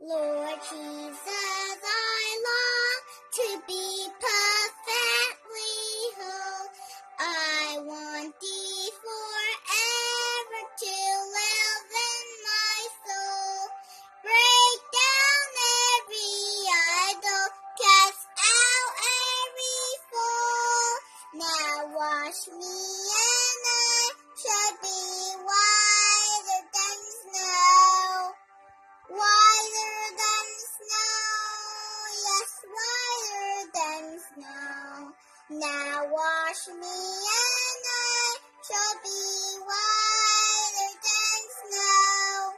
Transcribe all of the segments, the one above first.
Jesus, I long to be perfectly whole. I want thee forever to live in my soul. Break down every idol, cast out every fool. Now wash me Now wash me and I shall be whiter than snow.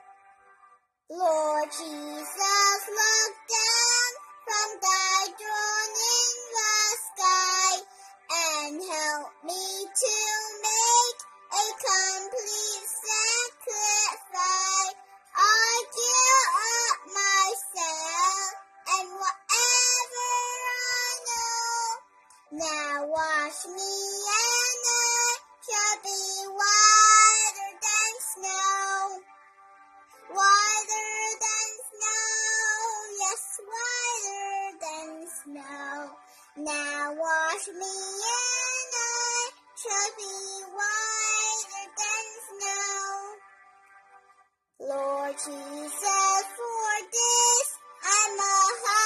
Lord Jesus, look down from thy throne in the sky and help me to make a complete Now wash me and I shall be whiter than snow. Whiter than snow, yes, whiter than snow. Now wash me and I shall be whiter than snow. Lord Jesus, for this I'm a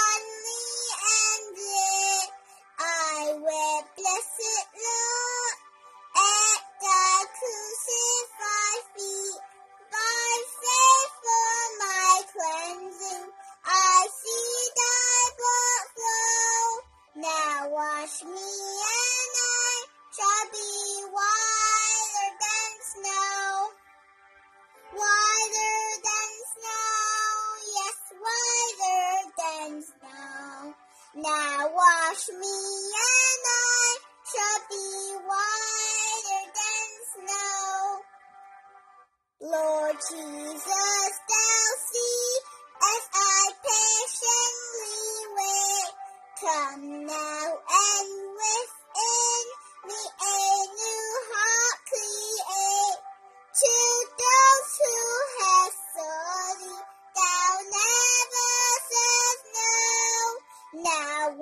wash me and I shall be whiter than snow. Lord Jesus, thou see as I patiently wait. Come now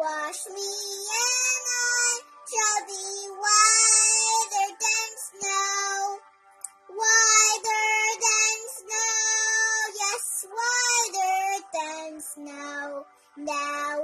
wash me and I shall be whiter than snow. Whiter than snow, yes, whiter than snow. Now